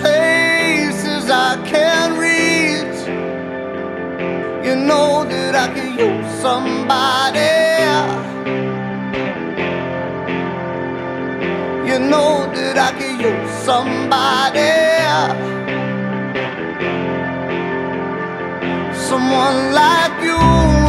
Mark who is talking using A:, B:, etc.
A: places I can't reach. You know that I could use somebody. You know that I could use somebody. Someone like you